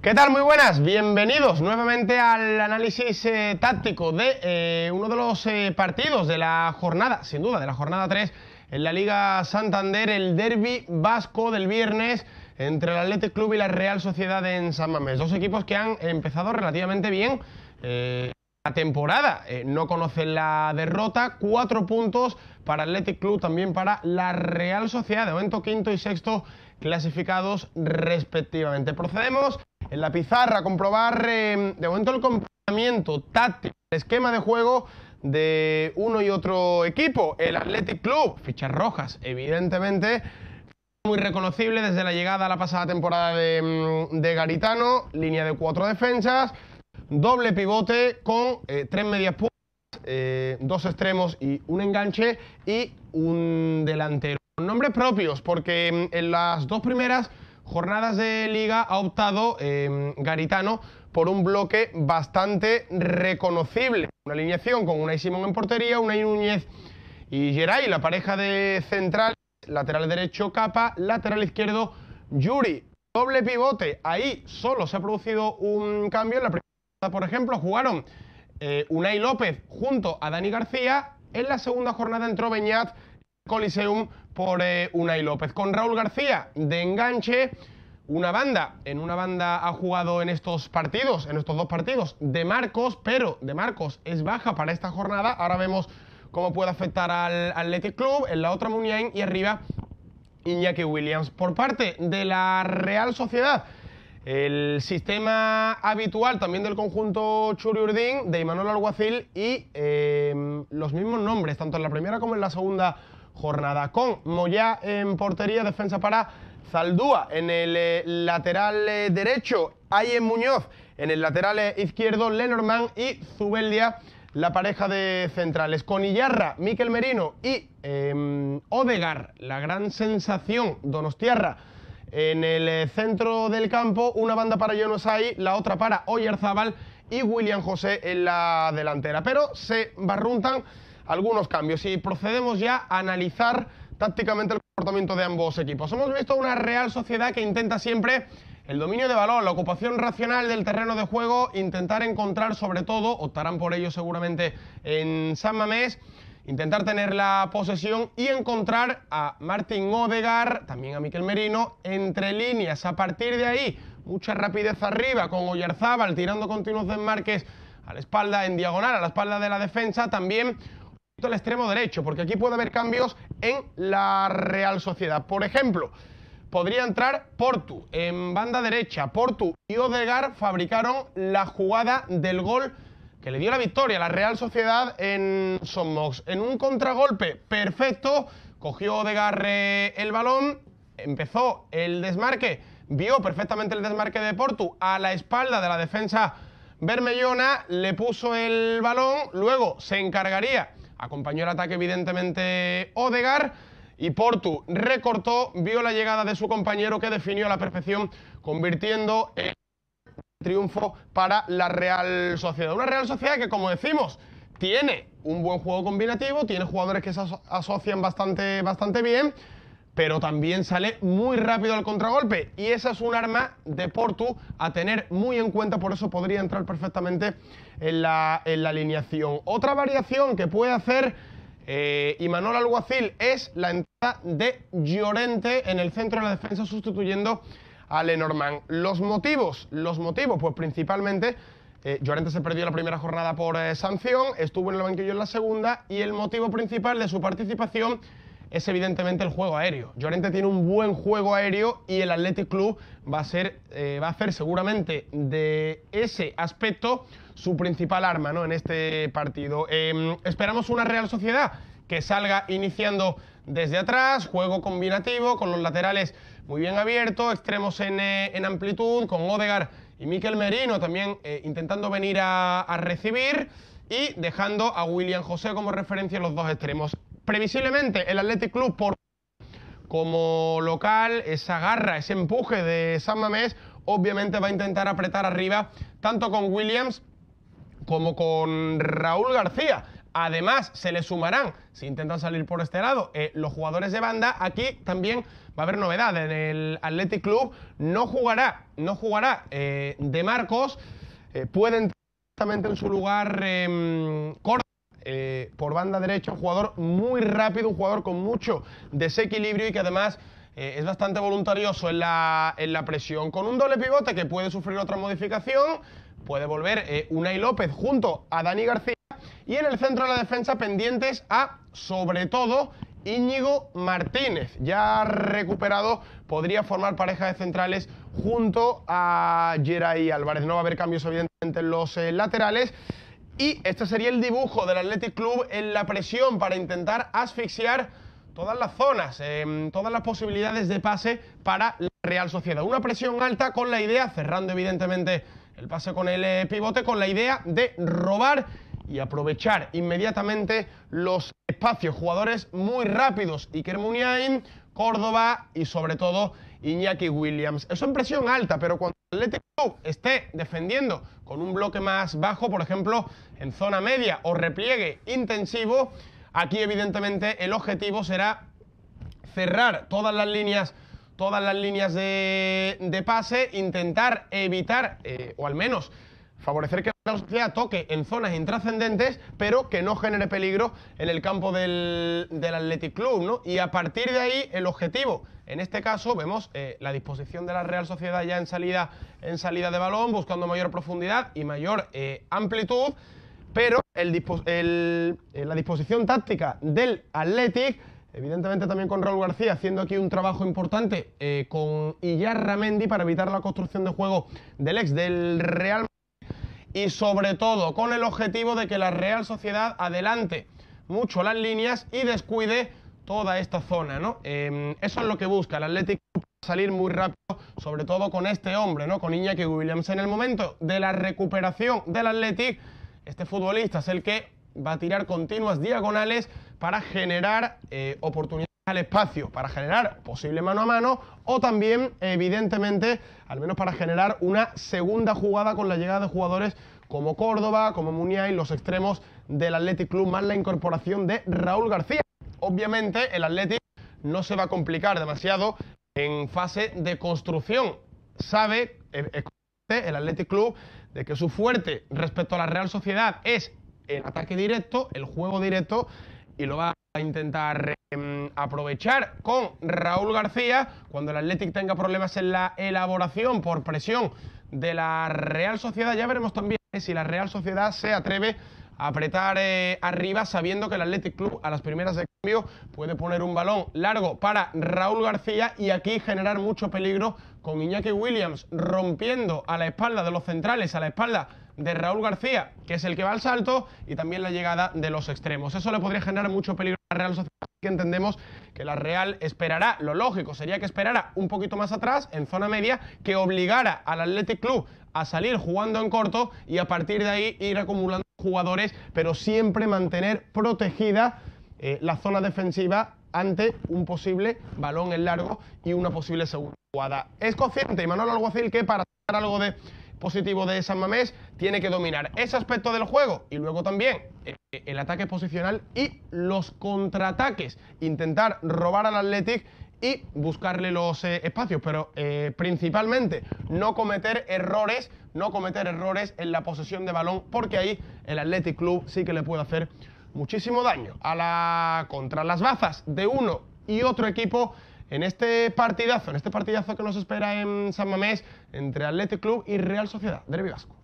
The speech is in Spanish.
¿Qué tal? Muy buenas, bienvenidos nuevamente al análisis eh, táctico de eh, uno de los eh, partidos de la jornada, sin duda, de la jornada 3 en la Liga Santander, el derby vasco del viernes entre el Athletic Club y la Real Sociedad en San Mamés. Dos equipos que han empezado relativamente bien la temporada. no conocen la derrota, cuatro puntos para Athletic Club, también para la Real Sociedad, de momento quinto y sexto clasificados respectivamente. Procedemos en la pizarra comprobar eh, de momento el comportamiento táctico, el esquema de juego de uno y otro equipo. El Athletic Club, fichas rojas, evidentemente, muy reconocible desde la llegada a la pasada temporada de, mm, Garitano, línea de cuatro defensas, doble pivote con eh, tres medias puntas, eh, dos extremos y un enganche y un delantero. Nombres propios, porque mm, en las dos primeras jornadas de liga ha optado em, Garitano por un bloque bastante reconocible. Una alineación con Unai Simón en portería, Unai Núñez y Geray, la pareja de central, lateral derecho Capa, lateral izquierdo Yuri. Doble pivote, ahí solo se ha producido un cambio. En la primera, por ejemplo, jugaron eh, Unai López junto a Dani García. En la segunda jornada entró Beñat Coliseum por eh, Unai López. Con Raúl García de enganche, una banda, en una banda ha jugado en estos partidos, en estos dos partidos, de Marcos, pero de Marcos es baja para esta jornada. Ahora vemos cómo puede afectar al Athletic Club, en la otra Muniain y arriba Iñaki Williams. Por parte de la Real Sociedad, el sistema habitual también del conjunto Churi Urdín, de Imanol Alguacil y eh, los mismos nombres, tanto en la primera como en la segunda jornada. Con Moyá en portería, defensa para Zaldúa en el eh, lateral eh, derecho, Ayen Muñoz en el lateral eh, izquierdo, Lenormand y Zubeldia, la pareja de centrales. Con Iyarra, Miquel Merino y em, Odegar, la gran sensación, Donostiarra. En el centro del campo, una banda para Yonosai, la otra para Oyarzábal y William José en la delantera. Pero se barruntan algunos cambios y procedemos ya a analizar tácticamente el comportamiento de ambos equipos. Hemos visto una Real Sociedad que intenta siempre el dominio de balón, la ocupación racional del terreno de juego, intentar encontrar sobre todo, optarán por ello seguramente en San Mamés, intentar tener la posesión y encontrar a Martín Odegar, también a Miquel Merino, entre líneas. A partir de ahí, mucha rapidez arriba con Oyarzábal tirando continuos desmarques a la espalda en diagonal, a la espalda de la defensa, también el extremo derecho, porque aquí puede haber cambios en la Real Sociedad. Por ejemplo, podría entrar Portu en banda derecha. Portu y Odegar fabricaron la jugada del gol que le dio la victoria a la Real Sociedad en Sommox. En un contragolpe perfecto, cogió Odegar eh, el balón, empezó el desmarque, vio perfectamente el desmarque de Portu a la espalda de la defensa bermellona, le puso el balón, luego se encargaría Acompañó el ataque evidentemente Odegar y Portu recortó, vio la llegada de su compañero que definió a la perfección, convirtiendo en triunfo para la Real Sociedad. Una Real Sociedad que, como decimos, tiene un buen juego combinativo, tiene jugadores que se asocian bastante, bastante bien, pero también sale muy rápido al contragolpe. Y esa es un arma de Portu a tener muy en cuenta, por eso podría entrar perfectamente en la, alineación. Otra variación que puede hacer eh, Imanol Alguacil es la entrada de Llorente en el centro de la defensa sustituyendo a Lenormand. Los motivos, los motivos, pues principalmente eh, Llorente se perdió la primera jornada por eh, sanción, estuvo en el banquillo en la segunda y el motivo principal de su participación es evidentemente el juego aéreo. Llorente tiene un buen juego aéreo y el Athletic Club va a, ser, eh, va a hacer seguramente de ese aspecto su principal arma ¿no? en este partido. Em, esperamos una Real Sociedad que salga iniciando desde atrás, juego combinativo, con los laterales muy bien abiertos, extremos en, eh, amplitud, con Odegar y Miquel Merino también eh, intentando venir a, a recibir y dejando a William José como referencia en los dos extremos. Previsiblemente el Athletic Club por como local, esa garra, ese empuje de San Mamés, obviamente va a intentar apretar arriba, tanto con Williams como con Raúl García. Además, se le sumarán, si intentan salir por este lado, eh, los jugadores de banda. Aquí también va a haber novedad. En el Athletic Club no jugará, no jugará eh, de Marcos. Eh, pueden en su lugar eh, por banda derecha, un jugador muy rápido, un jugador con mucho desequilibrio y que además es bastante voluntarioso en la, en la presión. Con un doble pivote que puede sufrir otra modificación, puede volver Unai López junto a Dani García y en el centro de la defensa pendientes a, sobre todo, Íñigo Martínez, ya recuperado, podría formar pareja de centrales junto a Geray Álvarez. No va a haber cambios, evidentemente, en los eh, laterales. Y este sería el dibujo del Athletic Club en la presión para intentar asfixiar todas las zonas, em, todas las posibilidades de pase para la Real Sociedad. Una presión alta con la idea, cerrando evidentemente el pase con el eh, pivote, con la idea de robar y aprovechar inmediatamente los espacios. Jugadores muy rápidos, Iker Muniain, Córdoba y sobre todo Iñaki Williams. Eso en presión alta, pero cuando el Athletic Club esté defendiendo con un bloque más bajo, por ejemplo, en zona media o repliegue intensivo, aquí evidentemente el objetivo será cerrar todas las líneas todas las líneas de, pase, intentar evitar, eh, o al menos favorecer que la sociedad toque en zonas intrascendentes, pero que no genere peligro en el campo del, Athletic Club, ¿no? Y a partir de ahí, el objetivo, en este caso, vemos eh, la disposición de la Real Sociedad ya en salida, en salida de balón, buscando mayor profundidad y mayor eh, amplitud, pero eh, la disposición táctica del Athletic Evidentemente también con Raúl García haciendo aquí un trabajo importante con Iyar Mendy para evitar la construcción de juego del ex del Real y sobre todo con el objetivo de que la Real Sociedad adelante mucho las líneas y descuide toda esta zona, ¿no? Em, eso es lo que busca el Atlético salir muy rápido, sobre todo con este hombre, ¿no? Con Iñaki Williams. En el momento de la recuperación del Athletic, este futbolista es el que va a tirar continuas diagonales para generar eh, oportunidades al espacio para generar posible mano a mano o también, evidentemente, al menos para generar una segunda jugada con la llegada de jugadores como Córdoba, como Muniain, los extremos del Athletic Club, más la incorporación de Raúl García. Obviamente, el Athletic no se va a complicar demasiado en fase de construcción. Sabe eh, el Athletic Club de que su fuerte respecto a la Real Sociedad es el ataque directo, el juego directo, y lo va a intentar em, aprovechar con Raúl García cuando el Athletic tenga problemas en la elaboración por presión de la Real Sociedad. Ya veremos también si la Real Sociedad se atreve a apretar eh, arriba sabiendo que el Athletic Club a las primeras de cambio puede poner un balón largo para Raúl García y aquí generar mucho peligro con Iñaki Williams rompiendo a la espalda de los centrales, a la espalda de Raúl García, que es el que va al salto, y también la llegada de los extremos. Eso le podría generar mucho peligro a la Real Sociedad, que entendemos que la Real esperará, lo lógico sería que esperara un poquito más atrás, en zona media, que obligara al Athletic Club a salir jugando en corto y a partir de ahí ir acumulando jugadores, pero siempre mantener protegida eh, la zona defensiva ante un posible balón en largo y una posible segunda jugada. Es consciente Manuel Alguacil que para algo de positivo de San Mamés, tiene que dominar ese aspecto del juego y luego también eh, el ataque posicional y los contraataques, intentar robar al Athletic y buscarle los eh, espacios, pero eh, principalmente no cometer errores, no cometer errores en la posesión de balón, porque ahí el Athletic Club sí que le puede hacer muchísimo daño. A la contra las bazas de uno y otro equipo en este partidazo, en este partidazo que nos espera en San Mamés entre Athletic Club y Real Sociedad, Derby Vasco.